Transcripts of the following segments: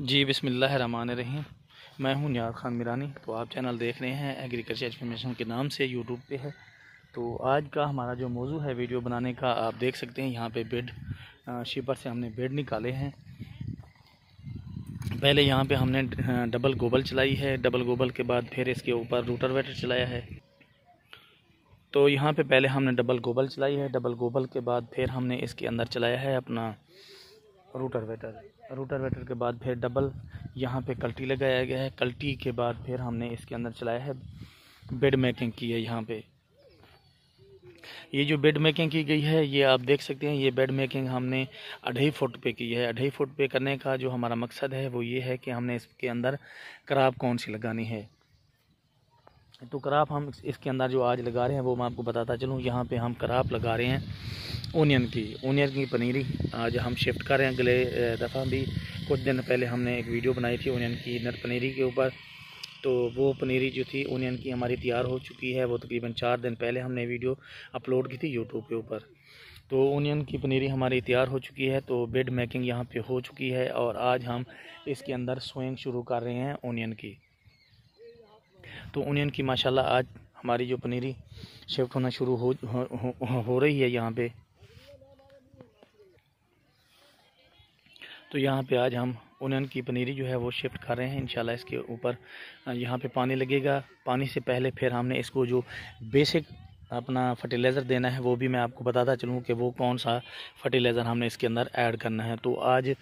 जी बिसमिल्लाह रहमान रहीम मैं हूँ नियाज खान मिरानी। तो आप चैनल देख रहे हैं एग्रीकल्चर इन्फॉर्मेशन के नाम से यूट्यूब पे है। तो आज का हमारा जो मौजू है वीडियो बनाने का, आप देख सकते हैं, यहाँ पे बेड शिपर से हमने बेड निकाले हैं। पहले यहाँ पे हमने डबल गोबल चलाई है। डबल गोबल के बाद फिर इसके ऊपर रूटर वेटर चलाया है। तो यहाँ पे पहले हमने डबल गोबल चलाई है। डबल गोबल के बाद फिर हमने इसके अंदर चलाया है अपना रूटर वेटर रूटर वेटर के बाद फिर डबल यहाँ पे कल्टी लगाया गया है। कल्टी के बाद फिर हमने इसके अंदर चलाया है बेड मेकिंग की है यहाँ पे। ये जो बेड मेकिंग की गई है, ये आप देख सकते हैं, ये बेड मेकिंग हमने अढ़ाई फुट पे की है। अढ़ाई फुट पे करने का जो हमारा मकसद है, वो ये है कि हमने इसके अंदर कराब कौन सी लगानी है। तो कराप हम इसके अंदर जो आज लगा रहे हैं, वो मैं आपको बताता चलूँ। यहाँ पे हम कराप लगा रहे हैं। ओनियन की ओनियन की पनीरी आज हम शिफ्ट कर रहे हैं अगले दफ़ा भी। कुछ दिन पहले हमने एक वीडियो बनाई थी ओनियन की नर पनीरी के ऊपर। तो वो पनीरी जो थी ओनियन की हमारी तैयार हो चुकी है। वो तकरीबन चार दिन पहले हमने वीडियो अपलोड की थी यूट्यूब के ऊपर। तो ओनियन की पनीरी हमारी तैयार हो चुकी है। तो बेड मेकिंग यहाँ पे हो चुकी है और आज हम इसके अंदर स्विंग शुरू कर रहे हैं ओनियन की। तो ओनियन की माशाल्लाह आज हमारी जो पनीरी शिफ्ट होना शुरू हो हो, हो, हो रही है यहाँ पे। तो यहाँ पे आज हम ओनियन की पनीरी जो है वो शिफ्ट कर रहे हैं, इंशाल्लाह इसके ऊपर। यहाँ पे पानी लगेगा। पानी से पहले फिर हमने इसको जो बेसिक अपना फर्टिलाइज़र देना है, वो भी मैं आपको बताता चलूँ कि वो कौन सा फर्टिलाइज़र हमने इसके अंदर ऐड करना है। तो आज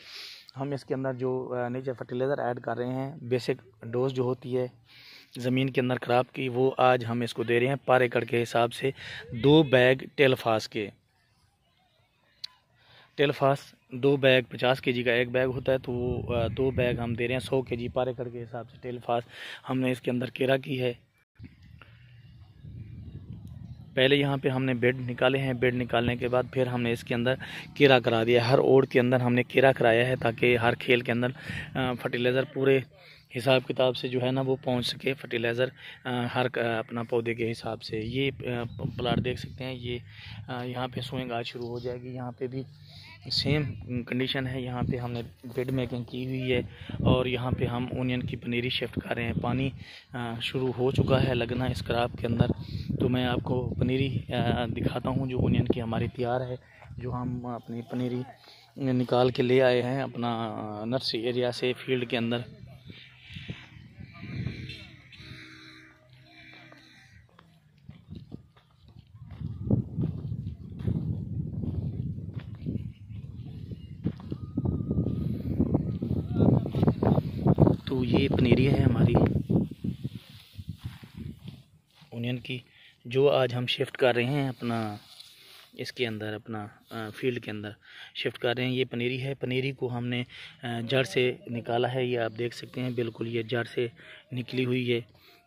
हम इसके अंदर जो नीचे फर्टिलाइज़र ऐड कर रहे हैं, बेसिक डोज जो होती है ज़मीन के अंदर ख़राब की, वो आज हम इसको दे रहे हैं। पर एकड़ के हिसाब से दो बैग टेलफास के। टेलफास, दो बैग, पचास के जी का एक बैग होता है तो वो दो बैग हम दे रहे हैं, सौ के जी पर एकड़ के हिसाब से टेलफास हमने इसके अंदर केरा की है। पहले यहाँ पे हमने बेड निकाले हैं, बेड निकालने के बाद फिर हमने इसके अंदर केरा करा दिया हर ओड के अंदर हमने केरा कराया है ताकि हर खेल के अंदर फर्टिलाइज़र पूरे हिसाब किताब से जो है ना वो पहुँच सके, फर्टिलाइज़र हर अपना पौधे के हिसाब से। ये प्लाट देख सकते हैं, ये यहाँ पे आज शुरू हो जाएगी। यहाँ पे भी सेम कंडीशन है। यहाँ पे हमने बेड मेकिंग की हुई है और यहाँ पे हम ओनियन की पनीरी शिफ्ट कर रहे हैं। पानी शुरू हो चुका है लगना इस क्राप के अंदर। तो मैं आपको पनीरी दिखाता हूँ जो ओनियन की हमारी तैयार है, जो हम अपनी पनीरी निकाल के ले आए हैं अपना नर्सरी एरिया से फ़ील्ड के अंदर। तो ये पनीरी है हमारी। ओनियन की, जो आज हम शिफ्ट कर रहे हैं अपना, इसके अंदर, अपना फ़ील्ड के अंदर शिफ्ट कर रहे हैं। ये पनीरी है। पनीरी को हमने जड़ से निकाला है। ये आप देख सकते हैं, बिल्कुल ये जड़ से निकली हुई है।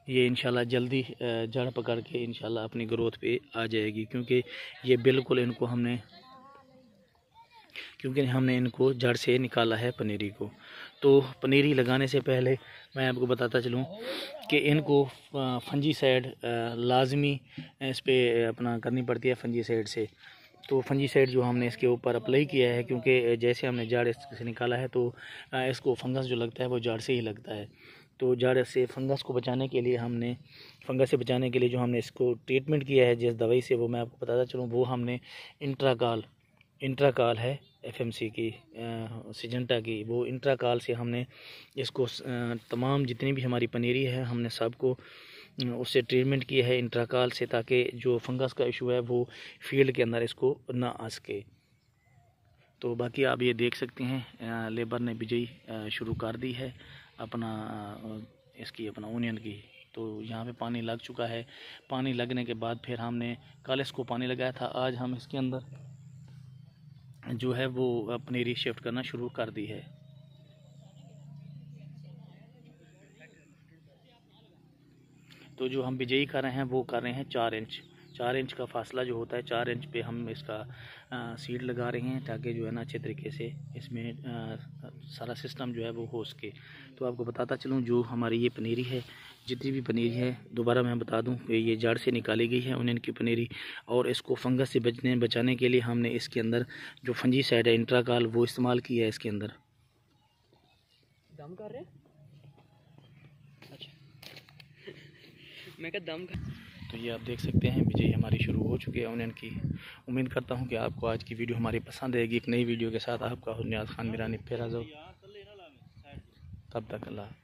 ये इंशाल्लाह जल्दी जड़ पकड़ के इंशाल्लाह अपनी ग्रोथ पे आ जाएगी, क्योंकि ये बिल्कुल इनको हमने, क्योंकि हमने इनको जड़ से निकाला है पनीरी को। तो पनीरी लगाने से पहले मैं आपको बताता चलूँ कि इनको फंजी साइड लाजमी इस पर अपना करनी पड़ती है फंजी साइड से। तो फंजी साइड जो हमने इसके ऊपर अप्लाई किया है, क्योंकि जैसे हमने जाड़ से निकाला है तो इसको फंगस जो लगता है, वो जाड़ से ही लगता है। तो जाड़ से फंगस को बचाने के लिए हमने, फंगस से बचाने के लिए जो हमने इसको ट्रीटमेंट किया है, जिस दवाई से वो मैं आपको बताता चलूँ, वो हमने इंट्राकाल इंट्राकाल है एफएमसी की सिजेंटा की। वो इंट्राकाल से हमने इसको तमाम जितनी भी हमारी पनीरी है, हमने सबको उससे ट्रीटमेंट किया है इंट्राकाल से ताकि जो फंगस का इशू है वो फ़ील्ड के अंदर इसको ना आ सके। तो बाकी आप ये देख सकते हैं लेबर ने बिजई शुरू कर दी है अपना इसकी अपना ओनियन की। तो यहाँ पे पानी लग चुका है। पानी लगने के बाद फिर हमने कल इसको पानी लगाया था, आज हम इसके अंदर जो है वो पनीरी शिफ्ट करना शुरू कर दी है। तो जो हम बिजई कर रहे हैं वो कर रहे हैं चार इंच चार इंच का फासला जो होता है चार इंच पे हम इसका आ, सीड लगा रहे हैं ताकि जो है ना अच्छे तरीके से इसमें आ, सारा सिस्टम जो है वो हो सके। तो आपको बताता चलूँ जो हमारी ये पनीरी है जितनी भी पनीरी है दोबारा मैं बता दूँ कि ये जड़ से निकाली गई है उन्हें की पनीरी और इसको फंगस से बचने बचाने के लिए हमने इसके अंदर जो फंजी साइड है इंट्राकाल वो इस्तेमाल किया है इसके अंदर। दम कर रहे अच्छा। मैं क्या दम कर तो ये आप देख सकते हैं विजय हमारी शुरू हो चुकी है ऑनलाइन की उम्मीद करता हूँ कि आपको आज की वीडियो हमारी पसंद आएगी। एक नई वीडियो के साथ आपका नियाज खान मिरानी फिर हाजिर तब तक अल्लाह